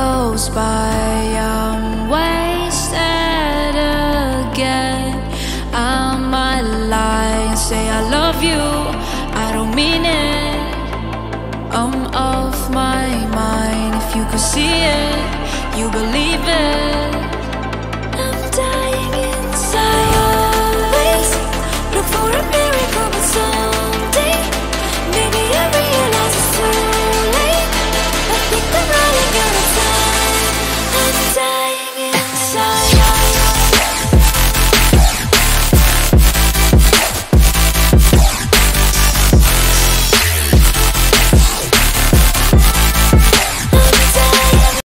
goes by, I'm wasted again. I might lie say I love you, I don't mean it. I'm off my mind. If you could see it, you believe it.